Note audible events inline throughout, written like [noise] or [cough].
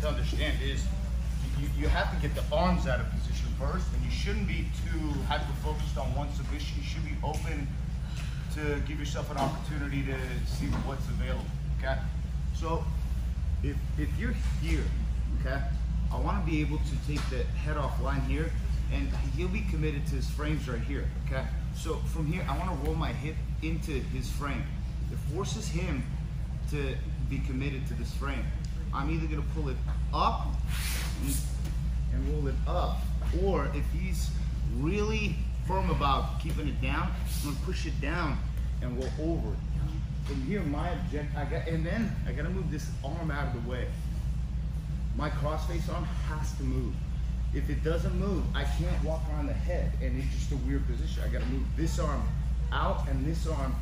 to understand is you, you have to get the arms out of position first, and you shouldn't be too hyper focused on one submission. You should be open to give yourself an opportunity to see what's available. Okay, so if if you're here, okay, I want to be able to take the head off line here, and he'll be committed to his frames right here. Okay, so from here, I want to roll my hip into his frame. It forces him to be committed to this frame. I'm either gonna pull it up and, roll it up, or if he's really firm about keeping it down, I'm gonna push it down and roll over. From here, my object, I got, and then I gotta move this arm out of the way. My crossface arm has to move. If it doesn't move, I can't walk around the head, and it's just a weird position. I gotta move this arm out and this arm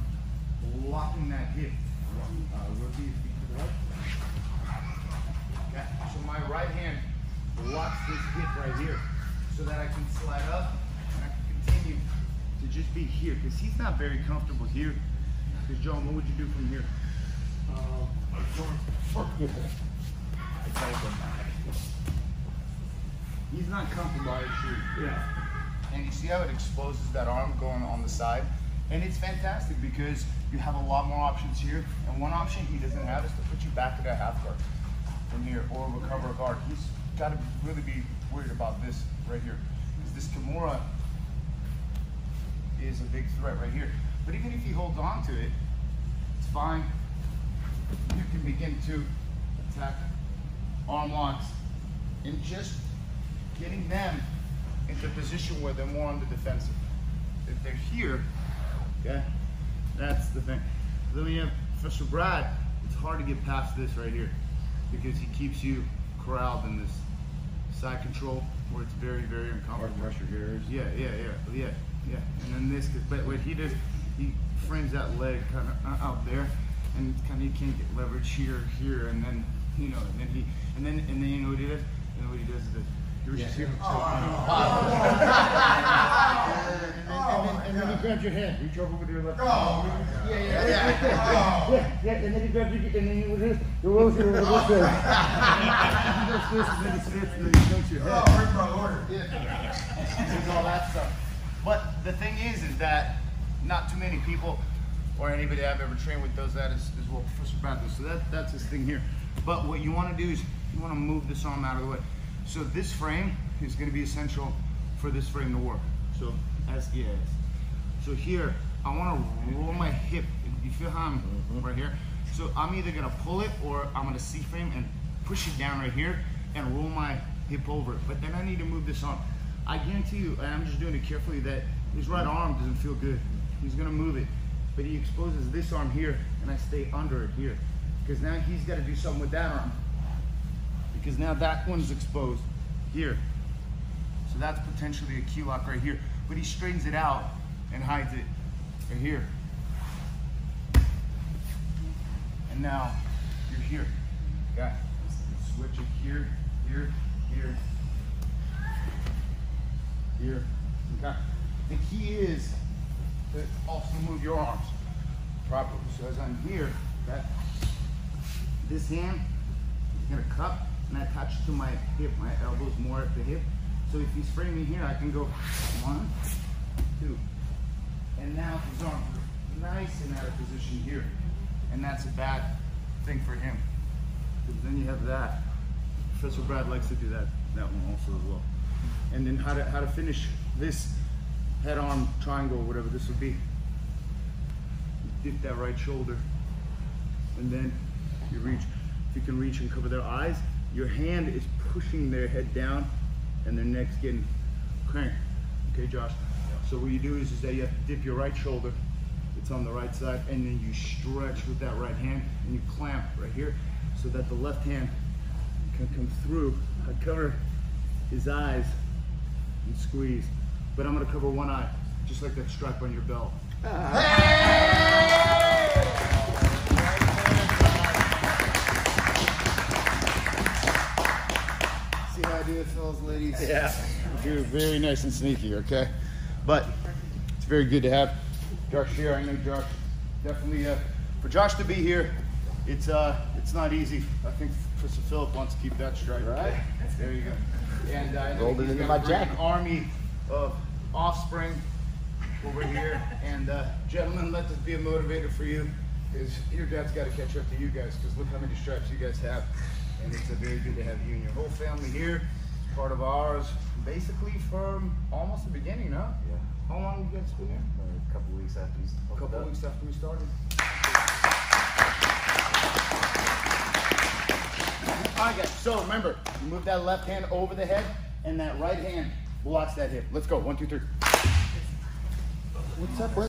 locking that hip. Uh, rotate your feet to the right. Okay, so my right hand locks this hip right here so that I can slide up and I can continue to just be here because he's not very comfortable here. Because John, what would you do from here? He's not comfortable, I assure you. Yeah. And you see how it exposes that arm going on the side? And it's fantastic because you have a lot more options here. And one option he doesn't have is to put you back at a half guard from here or recover a guard. He's got to really be worried about this right here. Because this Kimura is a big threat right here. But even if he holds on to it, it's fine. You can begin to attack arm locks and just getting them into a position where they're more on the defensive. If they're here, okay, that's the thing. Then we have Professor Brad. It's hard to get past this right here because he keeps you corralled in this side control where it's very, very uncomfortable. pressure here. Yeah, yeah, yeah, yeah, yeah. And then this, but what he does, he frames that leg kind of uh, out there, and kind of you can't get leverage here, here, and then you know, and then he, and then and then you know what he does? And then what he does is this. He reaches here. And grabs your hand. Reach over with your left. hand. Yeah, yeah, yeah. Yeah, yeah, and then he grabs your, and then he with his, the rolls here with this way. He does this, and then he spits, and then he dunks your head. [laughs] Yeah. Does all that stuff. But the thing is, is that not too many people or anybody I've ever trained with does that as, as well Professor Brad does. So that, that's his thing here. But what you want to do is you want to move this arm out of the way. So this frame is going to be essential for this frame to work. So as yes. So here, I want to roll my hip. You feel how I'm mm-hmm. right here? So I'm either going to pull it or I'm going to C-frame and push it down right here and roll my hip over it. But then I need to move this arm. I guarantee you, and I'm just doing it carefully, that his right arm doesn't feel good. He's going to move it. But he exposes this arm here and I stay under it here. Because now he's got to do something with that arm. Because now that one's exposed here. So that's potentially a key lock right here. But he straightens it out and hides it right here. And now you're here. Okay? Switch it here, here, here, here. Okay? The key is to also move your arms properly. So as I'm here, that this hand is gonna cup and attach to my hip. My elbow's more at the hip. So if he's framing here, I can go one, two. And now his arms nice and out of position here. And that's a bad thing for him. Because then you have that. Professor Brad likes to do that, that one also as well. And then how to, how to finish this head on triangle, whatever this would be. You dip that right shoulder. And then you reach, if you can reach and cover their eyes, your hand is pushing their head down and their neck's getting cranked. Okay, Josh? So what you do is, is that you have to dip your right shoulder, it's on the right side, and then you stretch with that right hand and you clamp right here so that the left hand can come through. I cover his eyes and squeeze. But I'm gonna cover one eye, just like that strap on your belt. Hey! See how I do it, fellas, ladies? Yeah. You're very nice and sneaky, okay? But it's very good to have Josh here. I know Josh definitely uh, for Josh to be here. It's uh, it's not easy. I think for Officer Philip wants to keep that stripe. Right. There you go. And uh, I know it he's into my jacket. army of offspring over here. And uh, gentlemen, let this be a motivator for you. Because your dad's got to catch up to you guys. Because look how many stripes you guys have. And it's a very good to have you and your whole family here. It's part of ours, basically from almost the beginning, huh? Yeah. How long have you guys been here? Uh, a couple weeks after we A couple weeks after we started. All right, guys. So remember, you move that left hand over the head, and that right hand blocks that hip. Let's go. One, two, three. What's up, bro?